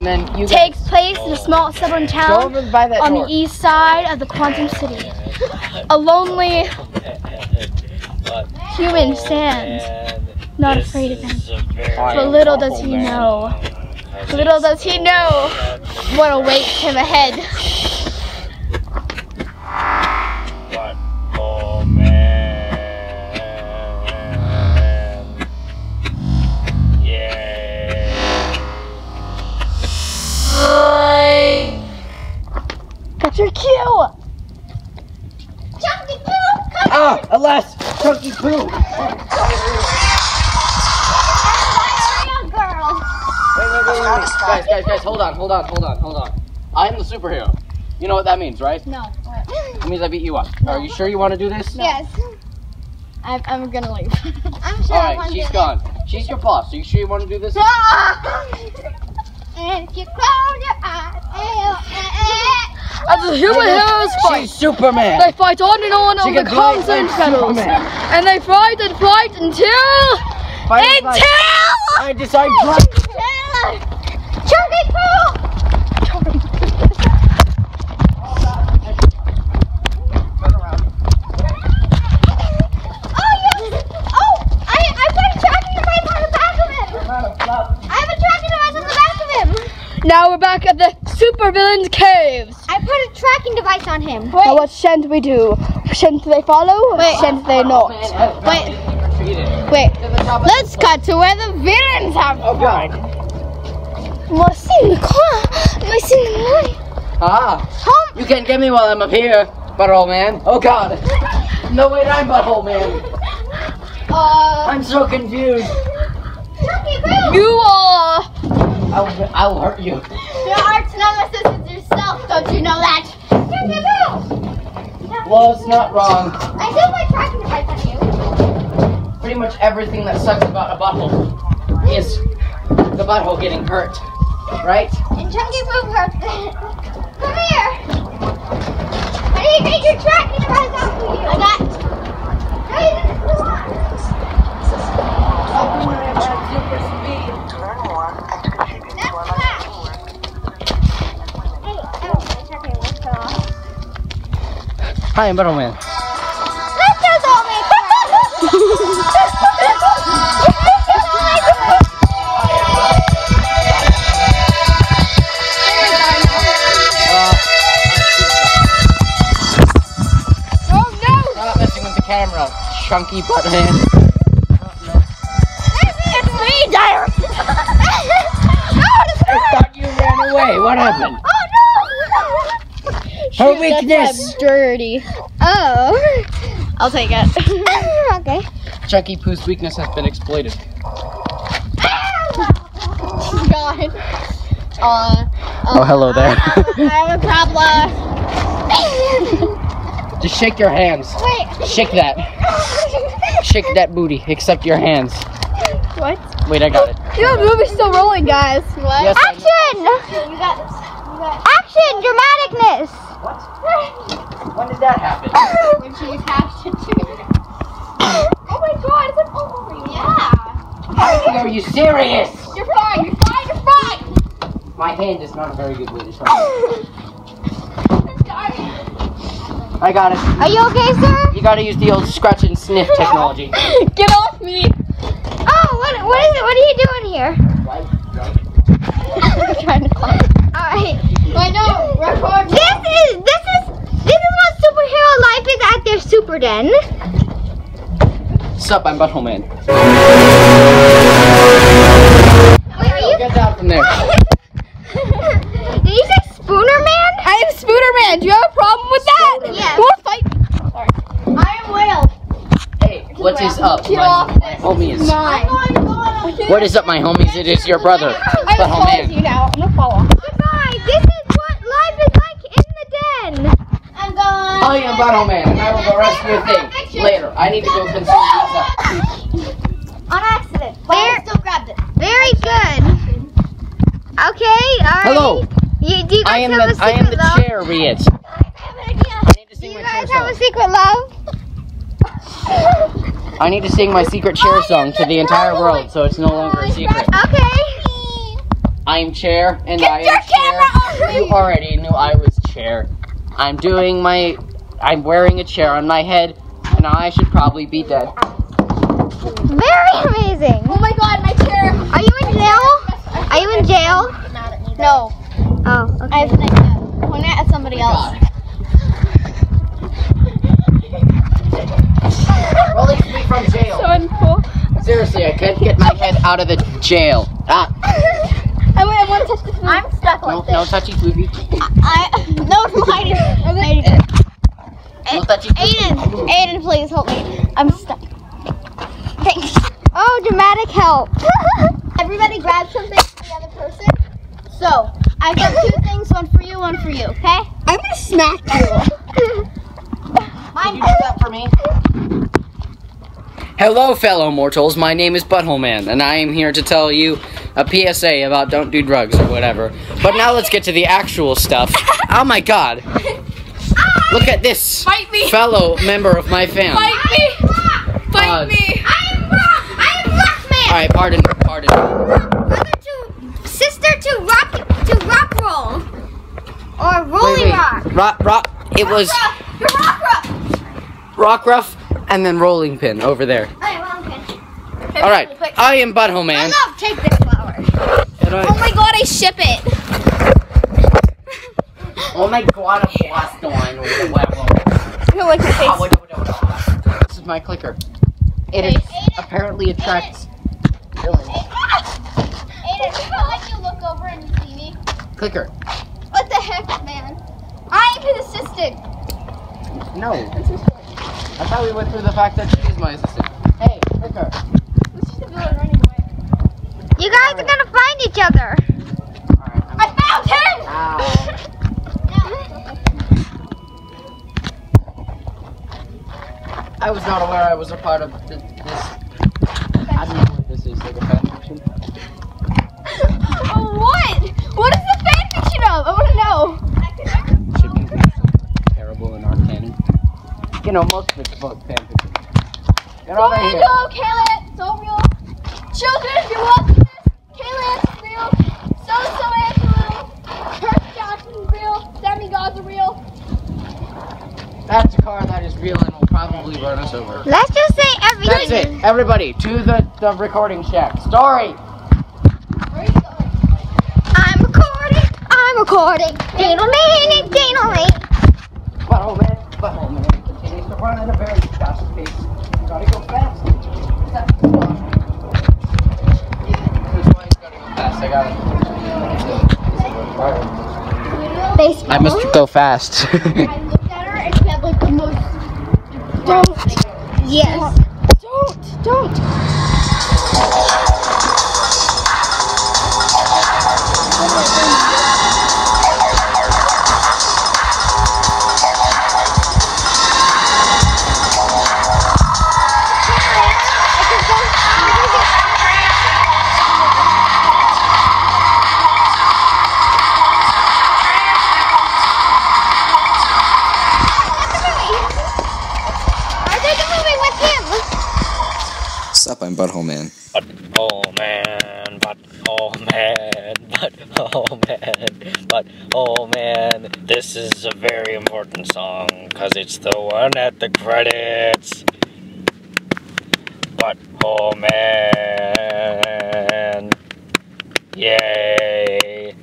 And then you takes place in a small suburban town on door. the east side of the Quantum City. A lonely human stands, not afraid of him. But little does he know, little does he know what awaits him ahead. Wait. Guys, guys, guys, hold on, hold on, hold on, hold on. I'm the superhero. You know what that means, right? No. It means I beat you up. Are you sure you want to do this? Yes. I'm, I'm gonna leave. I'm sure All right, she's day- gone. She's your boss. Are you sure you want to do this? And ah! if you close your eyes, eh, eh, eh, As the human heroes fight, She's Superman. they fight on and on She over can fight constant like battles. And they fight and fight until... Fight Until... I decide. Chunky Poo! Oh, yes! Oh, I, I put a tracking device on the back of him! I have a tracking device on the back of him! Now we're back at the supervillain's caves. I put a tracking device on him. Now what shouldn't we do? Shouldn't they follow? Wait. Shan't they not? Wait. Wait. Wait, let's cut to where the villains have Oh God. What's in the car? What's in the line? Ah. Home. You can't get me while I'm up here, butthole man. Oh God. No wait, I'm butthole man. Uh, I'm so confused. Chunky You are... I'll, I'll hurt you. Your arch nemesis is yourself, don't you know that? Chunky Poo! Well, it's not wrong. I still my tracking device on you. Pretty much everything that sucks about a butthole is the butthole getting hurt, right? And Chunky Poo hurts it. Come here! I need to get your tracking device out for you. I got. Hey, With the camera, chunky butt man. It's me, Diary. I thought you ran away. What happened? Oh Her weakness. dirty. Oh. I'll take it. okay. Chunky Poo's weakness has been exploited. God. Uh, Oh, hello there. I have a problem. Just shake your hands. Wait. Shake that. Shake that booty. Except your hands. what? Wait, I got it. You know, the movie's still rolling, guys. What? Yes, I. Action! You got this. You got Action! Dramaticness! What? When did that happen? When she has to do Oh my god, it's an ovary. Oh, yeah. Are you serious? You're fine, you're fine, you're fine! My hand is not a very good way to try. I got it. Are you okay, sir? You gotta use the old scratch and sniff technology. Get off me! Oh, what, what is it? What are you doing here? I'm trying to climb. Alright. I know, record. This is, this is, this is what superhero life is at their super den. Sup, I'm Butthole Man. Wait, are you? Get down from there. Did you say Spooner Man? I'm Spooner Man. Do you have a problem with that? Yeah. You want to fight? I am Will. Hey, what is up? Get My, off homies. I'm going to go on. What is up, my homies? It is your brother, I Butthole told Man. you now. I'm gonna fall off. Goodbye. This is what life is like in the den. I'm going. I am Butthole Man, and I will go rescue a thing later. I need to go consume pizza. On accident. But I still grabbed it. Very good. Okay, alright. Hello, You, do you guys I am have the a I am the love? chariot. I have an idea. I need to Do sing you my guys chair have a secret love? I need to sing my secret chair song to the entire oh world, so it's no longer a secret. Okay. I'm chair, and Get I your am camera off chair. me! You already knew I was chair. I'm doing my. I'm wearing a chair on my head, and I should probably be dead. Very amazing. Oh my god, my chair. Are you in jail? Are you in jail? No. Oh, okay. I have an idea. Point it at somebody else. Release me from jail. uncool. Seriously, I can't get my head out of the jail. Ah, I, wait, I want to touch the food. I'm stuck no, like this. no touchy floopy. I, no, it's mine. Aiden. Aiden, Aiden, please help me. I'm stuck. Thanks. Oh, dramatic help. Everybody grab something for the other person. So, I've got two things, one for you, one for you, okay? I'm gonna smack you. Can you do that for me? Hello, fellow mortals. My name is Butthole Man, and I am here to tell you a PSA about don't do drugs or whatever. But now let's get to the actual stuff. Oh my god. Look at this. Fight me. Fellow member of my fam. Fight me. Fight Uh, me. I am rock. I am rock man. Alright, pardon, pardon. Brother to sister to rock to rock roll or rolling wait. rock. Rock, rock. It was You're rock rock. rock rough and then rolling pin over there. Alright, well, okay. Alright, I am Butthole I Man. love take this flower. I- Oh my god, I ship it. Oh my god, a blast on. I don't like your face. This is my clicker. It is apparently attracts villains. Aiden, you know when you look over and you see me? Clicker. What the heck, man? I am his assistant. No. I thought we went through the fact that she's my assistant. Hey, clicker. I was not aware I was a part of th- this. I don't know what this is, like a fan fiction. what? What is the fan fiction of? I wanna know. Should be terrible in our canon. You know, most of it's about fan fiction. Get over here. Orlando, Kayla, so real. Children, if you're watching this, Kayla is real. So so is real. Kirk Johnson's real. Demigods are real. That's a car that is real and will probably run us over. Let's just say everything. That's it. Everybody, to the, the recording shack. Story. Where are you going? I'm recording. I'm recording. Ding-a-ling, ding-a-ling. Butthole man, butthole man continues to run at a very fast pace. Gotta go fast. This line's gotta go fast. I got it. Baseball. I must go fast. I looked at her and she had like the most. Don't. Yes. Don't. Don't. Butthole Man. But oh man, but oh man, but oh man, but oh man, this is a very important song because it's the one at the credits. But oh man, yay.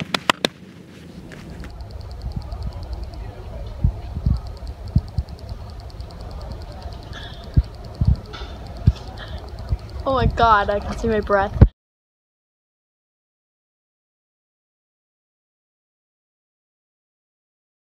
Oh my god, I can see my breath.